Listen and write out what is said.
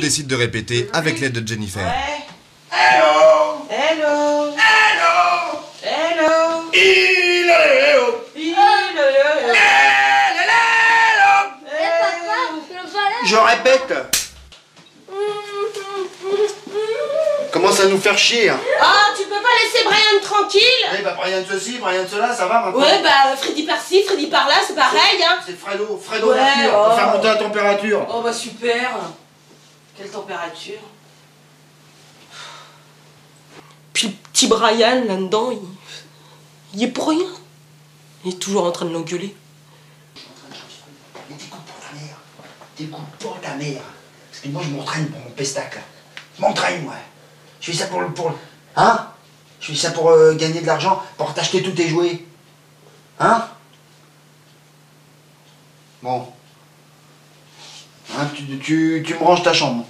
décide de répéter avec l'aide de Jennifer. Ouais. Hello Hello. Hello Hello. Il est Je répète Commence à nous faire chier hein. Ah, tu peux pas laisser Brian tranquille Eh bah rien de ceci, rien de cela, ça va maintenant Ouais, bah Freddy par-ci, Freddy par-là, c'est pareil, hein. C'est Fredo, Fredo Ouais, oh. pour faire monter la température Oh bah super. Quelle température? Puis le petit Brian là-dedans, il... il est pour rien. Il est toujours en train de l'engueuler. Mais t'écoutes pour ta mère T'écoutes pour ta mère Parce que moi je m'entraîne pour mon pestac là Je m'entraîne moi Je fais ça pour le... Pour le... Hein? Je fais ça pour euh, gagner de l'argent, pour t'acheter tous tes jouets Hein? Bon. Hein, tu, tu, tu me ranges ta chambre.